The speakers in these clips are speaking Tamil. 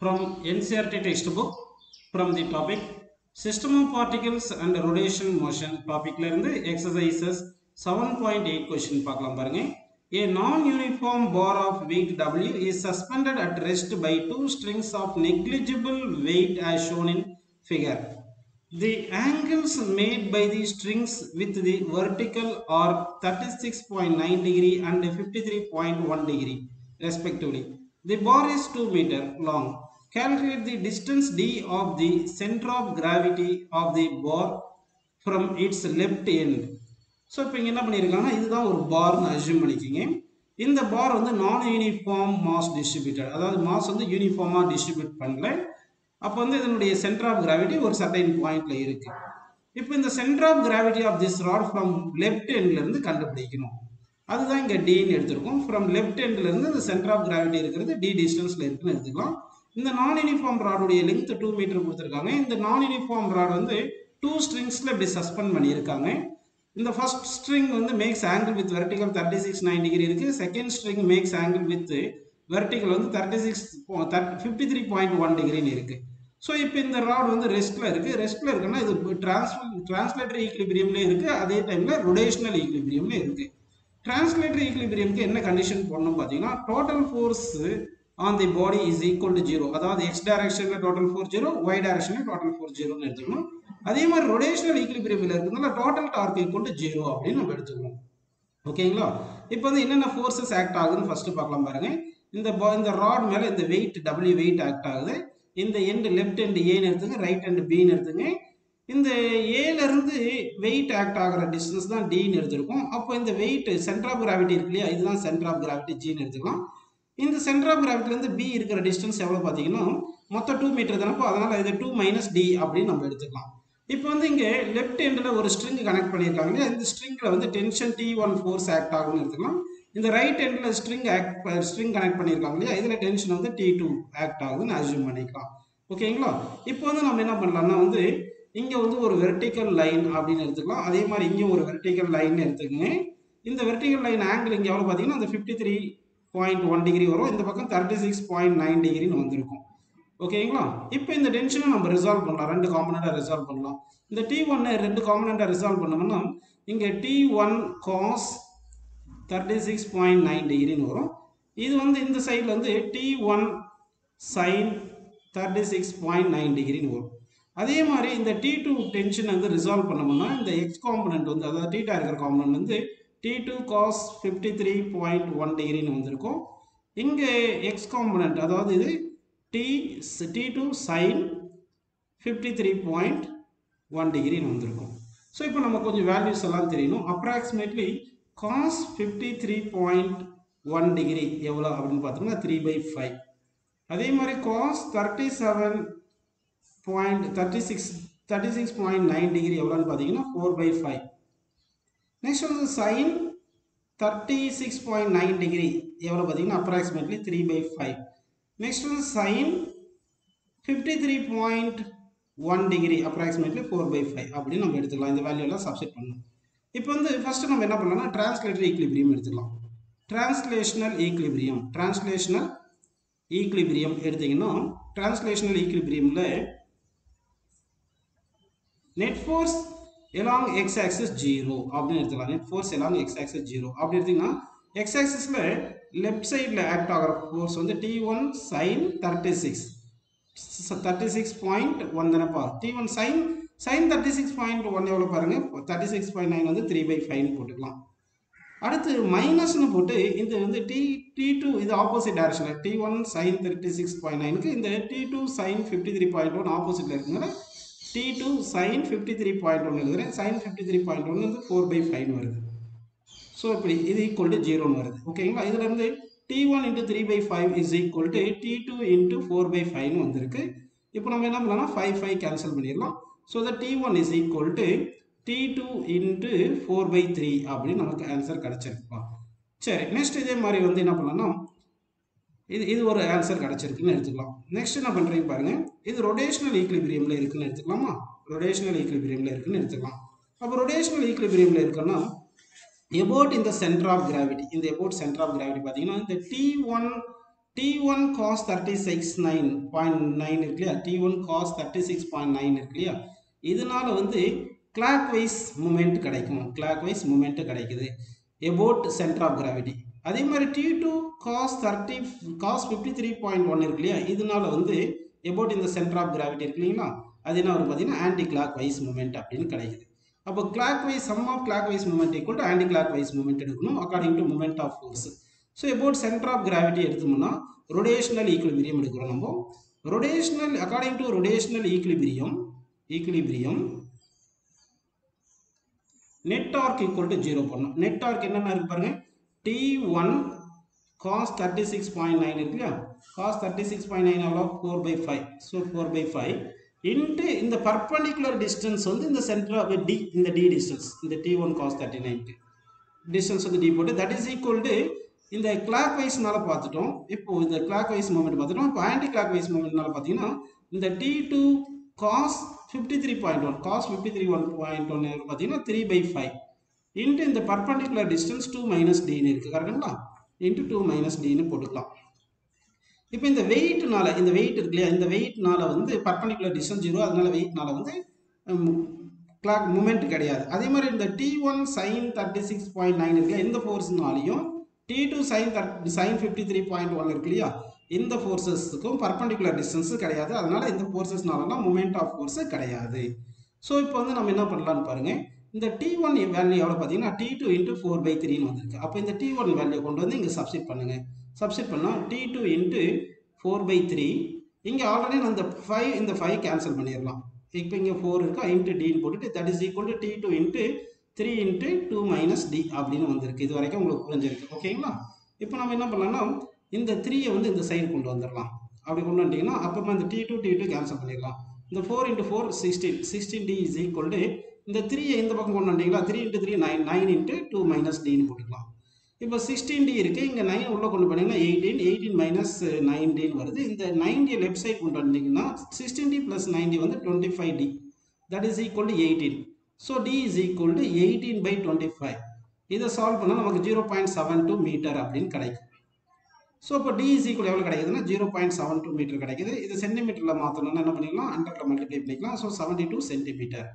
from NCRT textbook from the topic System of Particles and Rotation Motion topicல இருந்து exercises 7.8 question பார்க்கலாம் பாருங்க A non-uniform bar of weight W is suspended at rest by two strings of negligible weight as shown in figure. The angles made by the strings with the vertical are 36.9 degree and 53.1 degree respectively. The bar is 2 meter long. Calculate the distance d of the center of gravity of the bar from its left end. So இப்போ இங்கே என்ன பண்ணியிருக்காங்கன்னா இதுதான் ஒரு பார்னு அசியூம் பண்ணிக்கிங்க. இந்த பார் வந்து நான் யூனிஃபார்ம் மாஸ் டிஸ்ட்ரிபியூட்டட் அதாவது மாஸ் வந்து யூனிஃபார்மாக டிஸ்ட்ரிபியூட் பண்ணல. அப்போ வந்து இதனுடைய சென்டர் ஆஃப் கிராவிட்டி ஒரு சர்டைன் பாயிண்ட்ல இருக்கு. இப்போ இந்த centre of gravity of this rod from left எண்ட்ல கண்டுபிடிக்கணும். அதுதான் இங்கே டின்னு எடுத்திருக்கோம். ஃப்ரம் லெஃப்ட் ஹேண்ட்லேருந்து இந்த சென்டர் ஆஃப் கிராவிட்டி இருக்கிறது டி டிஸ்டன்ஸில் இருக்குன்னு எடுத்துக்கலாம். இந்த நான் யூனிஃபார்ம் ராடுடைய லென்த் டூ மீட்டர் கொடுத்துருக்காங்க. இந்த நான் யூனிஃபார்ம் ராட் வந்து டூ ஸ்ட்ரிங்ஸில் இப்படி சஸ்பெண்ட் பண்ணியிருக்காங்க. இந்த ஃபர்ஸ்ட் ஸ்ட்ரிங் வந்து makes angle with vertical thirty six nine degree இருக்குது second string makes angle with vertical வந்து thirty six fifty three point one டிகிரின்னு இருக்குது ஸோ இப்போ இந்த ராட் வந்து ரெஸ்ட்டில் இருக்குது ரெஸ்ட்டில் இருக்குன்னா இது டிரான்ஸ் டிரான்ஸ்லேட்டரி ஈக்லிபிரியம்லேயும் இருக்குது அதே டைமில் ரொடேஷனல் ஈக்லிபிரியம்லேயும் இருக்குது டிரான்ஸ்லேட்டரி ஈக்லிபிரியம்க்கு என்ன கண்டிஷன் போடணும் பார்த்தீங்கன்னா total force on the body is equal to zero அதாவது எக்ஸ் டைரக்ஷனில் டோட்டல் ஃபோர் ஜீரோ ஒய் டைரக்ஷனில் டோட்டல் ஃபோர் ஜீரோன்னு எடுத்துக்கணும். அதே மாதிரி ரொடேஷனல் ஈக்லிபிரியமில் இருக்கிறதுனால total torque equal to zero அப்படின்னு நம்ம எடுத்துக்கணும். ஓகேங்களா? இப்போ வந்து என்னென்ன ஃபோர்ஸஸ் ஆக்ட் ஆகுதுன்னு ஃபஸ்ட்டு பார்க்கலாம் பாருங்க. இந்த இந்த ராட் மேலே இந்த வெயிட் டபிள்யூ வெயிட் ஆக்ட் ஆகுது. இந்த எண்டு லெஃப்ட் எண்டு ஏன்னு எடுத்துங்க ரைட் எண்டு பின்னு எடுத்துங்க. இந்த ஏலேருந்து வெயிட் ஆக்ட் ஆகிற டிஸ்டன்ஸ் தான் டின்னு எடுத்திருக்கோம். அப்போ இந்த வெயிட் சென்டர் ஆஃப் கிராவிட்டி இருக்கு இல்லையா? இதுதான் சென்டர் ஆஃப் கிராவிட்டி ஜின்னு எடுத்துக்கலாம். இந்த சென்டர் ஆஃப் கிராவிட்டிலேருந்து பி இருக்கிற டிஸ்டன்ஸ் எவ்வளோ பார்த்தீங்கன்னா மொத்தம் டூ மீட்டர் தானப்போ அதனால் இது டூ மைனஸ் டி அப்படின்னு நம்ம எடுத்துக்கலாம். இப்போ வந்து இங்கே லெஃப்ட் ஹேண்டில் ஒரு ஸ்ட்ரிங் கனெக்ட் பண்ணியிருக்காங்க இல்லையா? இந்த ஸ்ட்ரிங்கில் வந்து tension T one force act ஆகும்னு எடுத்துக்கலாம். இந்த right handle string act string connect பண்ணியிருக்காங்க இல்லையா? இதில் டென்ஷன் வந்து டி டூ ஆக்ட் ஆகுதுன்னு அசியூம் பண்ணிக்கலாம். ஓகேங்களா இப்போ வந்து நம்ம என்ன பண்ணலாம்னா வந்து இங்கே வந்து ஒரு வெர்டிக்கல் லைன் அப்படின்னு எடுத்துக்கலாம். அதே மாதிரி இங்கே ஒரு வெர்டிக்கல் லைன் எடுத்துக்கங்க. இந்த வெர்டிக்கல் லைன் ஆங்கிள் இங்கே எவ்வளோ பார்த்தீங்கன்னா அந்த fifty three point one degree வரும். இந்த பக்கம் தேர்ட்டி சிக்ஸ் பாயிண்ட் நைன் டிகிரின்னு வந்திருக்கும். ஓகேங்களா? இப்போ இந்த டென்ஷனை நம்ம ரிசால்வ் பண்ணலாம். ரெண்டு காம்பனண்ட்டாக ரிசால்வ் பண்ணலாம். இந்த டி ஒன்னு ரெண்டு காம்பனண்ட்டாக ரிசால்வ் பண்ணோம்னா இங்கே T one cos thirty six point nine டிகிரின்னு வரும். இது வந்து இந்த சைடில் வந்து T one sine thirty six point nine டிகிரின்னு வரும். அதே மாதிரி இந்த டி டூ டென்ஷன் வந்து ரிசால்வ் பண்ணோம்னா இந்த எக்ஸ் காம்பனண்ட் வந்து அதாவது டீட்டா இருக்கிற காம்பனண்ட் வந்து T two cos fifty three point one டிகிரின்னு வந்திருக்கும். இங்கே எக்ஸ் காம்பனண்ட் அதாவது இது T T two sine fifty three point one டிகிரின்னு வந்திருக்கும். ஸோ இப்போ நம்ம கொஞ்சம் வேல்யூஸ் எல்லாம் தெரியணும். Approximately cos fifty three point one degree எவ்வளோ அப்படின்னு பார்த்தோம்னா த்ரீ பை ஃபைவ் அதே மாதிரி cos thirty seven point thirty six thirty six point nine degree எவ்வளோன்னு பார்த்தீங்கன்னா ஃபோர் பை ஃபைவ் நெக்ஸ்ட் வந்து sine thirty six point nine degree எவ்வளோ பார்த்தீங்கன்னா approximately three by five next வந்து sine fifty three point one degree approximately four by five அப்படின்னு நம்ம எடுத்துக்கலாம். இந்த வேல்யூ எல்லாம் பண்ணணும். இப்போ வந்து ஃபஸ்ட்டு நம்ம என்ன பண்ணலாம்னா டிரான்ஸ்லேட்டர் ஈக்லிபிரியம் எடுத்துக்கலாம். டிரான்ஸ்லேஷனல் ஈக்லிபிரியம் டிரான்ஸ்லேஷனல் ஈக்லிபிரியம் எடுத்திங்கன்னா translational ஈக்லிபிரியமில் net force along x axis zero அப்படின்னு எடுத்துக்கலாம். Net force along x axis zero அப்படி எடுத்தீங்கன்னா எக்ஸ் ஆக்சஸில் லெஃப்ட் சைடில் ஆக்ட் ஆகிற ஃபோர்ஸ் வந்து T one sine thirty six thirty six point one தானேப்பா T one sine sine thirty six point one எவ்வளோ பாருங்கள் தேர்ட்டி சிக்ஸ் பாயிண்ட் நைன் வந்து த்ரீ பை ஃபைவ்னு போட்டுக்கலாம். அடுத்து மைனஸ்னு போட்டு இந்த வந்து டி டி டூ இது opposite டேரக்ஷனில் T one sine thirty six point நைனுக்கு இந்த T two sine fifty three point one ஆப்போசிட்டில் இருக்குங்கிற T two sine fifty three point ஒன்று எழுதுகிறேன் சைன் ஃபிஃப்டி த்ரீ பாயிண்ட் ஒன்று வந்து ஃபோர் பை ஃபைவ்னு வருது. ஸோ இப்படி இது ஈக்குவல் டு ஜீரோன்னு வருது. ஓகேங்களா இதில் இருந்து T one into three by five is equal to T two into four by ஃபைவ்னு வந்திருக்கு. இப்போ நம்ம என்ன பண்ணலாம்னா ஃபைவ் ஃபைவ் கேன்சல் பண்ணிடலாம். So the T one is equal to T two into four by three அப்படின்னு நமக்கு ஆன்சர் கிடச்சிருக்குப்பா சரி நெக்ஸ்ட் இதே மாதிரி வந்து என்ன பண்ணலாம்னா இது இது ஒரு ஆன்சர் கிடச்சிருக்குன்னு எடுத்துக்கலாம். நெக்ஸ்ட் என்ன பண்ணுறீங்க பாருங்கள் இது ரொடேஷனல் ஈக்லிபிரியமில் இருக்குன்னு எடுத்துக்கலாமா? ரொடேஷனல் ஈக்லிபிரியமில் இருக்குன்னு எடுத்துக்கலாம். அப்போ ரொடேஷனல் ஈக்லிபிரியமில் இருக்குன்னா எபோட் இந்த சென்டர் ஆஃப் கிராவிட்டி இந்த எபோட் சென்டர் ஆஃப் கிராவிட்டி பார்த்தீங்கன்னா இந்த T one T one cos thirty six nine point nine இருக்கு இல்லையா? T one cos thirty six point nine இருக்கு இல்லையா? இதனால வந்து கிளாக் வைஸ் மூமெண்ட் கிடைக்கும். கிளாக் வைஸ் மூமெண்ட்டு கிடைக்குது. எபோட் சென்டர் ஆஃப் கிராவிட்டி அதே மாதிரி T two cos thirty cos fifty three point one இருக்கு இல்லையா? இதனால வந்து எபோட் இந்த சென்டர் ஆஃப் கிராவிட்டி இருக்கு இல்லைங்களா? அது என்ன வரும் பார்த்தீங்கன்னா ஆன்டி கிளாக் வைஸ் மூமெண்ட் அப்படின்னு கிடைக்குது. அப்போ clockwise sum of clockwise moment equal to anticlockwise moment எடுக்கணும் according to moment of force so about centre of gravity எடுத்தோம்னா ரொடேஷனல் ஈக்குலிபிரியம் எடுக்கிறோம் நம்ம. Rotational according to rotational equilibrium equilibrium net torque equal to zero பண்ணணும். நெட் ஆர்க் என்னென்ன இருக்கு பாருங்க? T one cos thirty six point nine இருக்கு இல்லையா cos thirty six point nine எவ்வளோ four by five so four by five into இந்த பர்பண்டிகுலர் டிஸ்டன்ஸ் வந்து இந்த சென்டர் ஆஃப் டி இந்த டி டிஸ்டன்ஸ் இந்த டி ஒன் காஸ் தேர்ட்டி நைன்க்கு டிஸ்டன்ஸ் வந்து டி போட்டு தட் இஸ் ஈக்குவல் டு இந்த கிளாக் வைஸ்னால பார்த்துட்டோம். இப்போ இந்த கிளாக் வைஸ் மூமெண்ட் பார்த்துட்டோம். இப்போ ஆன்டி கிளாக் வைஸ் மூமெண்ட்னால பார்த்தீங்கன்னா இந்த T two cos fifty three point one cos fifty three one point one பார்த்தீங்கன்னா த்ரீ பை ஃபைவ் இன்ட்டு இந்த பர்பண்டிகுலர் டிஸ்டன்ஸ் டூ மைனஸ் டின்னு இருக்குது கரெக்டுங்களா இன்ட்டு டூ மைனஸ் டின்னு போட்டுக்கலாம். இப்போ இந்த வெயிட்னால இந்த வெயிட் இருக்கு இல்லையா? இந்த வெயிட்னால வந்து பர்பண்டிகுலர் டிஸ்டன்ஸ் ஜீரோ அதனால வெயிட்னால வந்து கிளாக் மூமெண்ட் கிடையாது. அதே மாதிரி இந்த T one sine thirty six point nine இருக்கு இந்த ஃபோர்ஸ்னாலையும் T two sine thirty sine fifty three point one இருக்கு இல்லையா? இந்த ஃபோர்ஸஸுக்கும் பர்பண்டிகுலர் டிஸ்டன்ஸ் கிடையாது. அதனால இந்த ஃபோர்ஸஸ்னாலலாம் மூமெண்ட் ஆஃப் ஃபோர்ஸு கிடையாது. ஸோ இப்போ வந்து நம்ம என்ன பண்ணலான்னு பாருங்கள் இந்த டி ஒன் வேல்யூ எவ்வளோ பார்த்தீங்கன்னா T two into four by த்ரீன்னு வந்திருக்கு. அப்போ இந்த டி ஒன் வேல்யூ கொண்டு வந்து இங்கே சப்ஸ்டிட் பண்ணுங்கள் சப்ஸ்டிட் பண்ணால் T two into four by three இங்கே ஆல்ரெடி நான் இந்த ஃபைவ் இந்த ஃபைவ் கேன்சல் பண்ணிடலாம். இப்போ இங்கே ஃபோர் இருக்கா? இன்ட்டு டின்னு போட்டுட்டு that is equal to T two into three into two minus T அப்படின்னு வந்திருக்கு. இது வரைக்கும் உங்களுக்கு புரிஞ்சிருக்கு. ஓகேங்களா இப்போ நம்ம என்ன பண்ணலாம்னா இந்த த்ரீயை வந்து இந்த சைடு கொண்டு வந்துடலாம். அப்படி கொண்டு வந்துட்டீங்கன்னா அப்புறமா இந்த T two T two cancel பண்ணிடலாம். இந்த four into four sixteen sixteen T is equal to இந்த த்ரீயை இந்த பக்கம் கொண்டு வந்தீங்களா three into three nine nine into two minus டின்னு போட்டுக்கலாம். இப்போ சிக்ஸ்டீன் டி இருக்குது இங்கே நைன் உள்ளே கொண்டு போனீங்கன்னா எயிட்டீன் எயிட்டீன் மைனஸ் நைன் வருது. இந்த நைன் டி லெஃப்ட் சைட் கொண்டு வந்தீங்கன்னா sixteen T plus nine T வந்து twenty five T that is equal to eighteen so T is equal to eighteen by twenty five இதை சால்வ் பண்ணால் நமக்கு zero point seven two metre அப்படின்னு கிடைக்கும். ஸோ இப்போ டி இஸ் ஈக்குவல் எவ்வளோ கிடைக்குதுன்னா zero point seven two metre கிடைக்குது. இது சென்டிமீட்டரில் மாற்றணும்னா என்ன பண்ணிக்கலாம்? ஹண்ட்ரட்ல மல்டிப்ளை பண்ணிக்கலாம். ஸோ செவன்டி டூ சென்டிமீட்டர்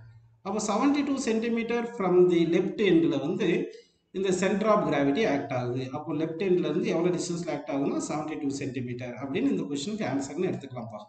அப்போ seventy two centimetre from the left எண்டில் வந்து இந்த சென்டர் ஆஃப் கிராவிட்டி ஆக்ட் ஆகுது. அப்போ லெஃப்ட் எண்ட்லேருந்து எவ்வளோ டிஸ்டன்ஸில் ஆக்ட் ஆகுதுன்னா செவன்டி டூ சென்டிமீட்டர் அப்படின்னு இந்த கொஸ்டினுக்கு ஆன்சர்னு எடுத்துக்கலாம்ப்பா